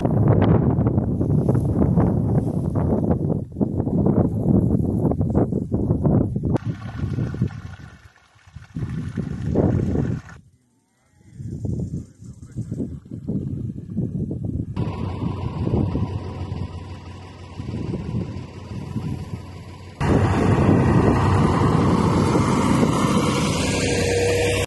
Bye.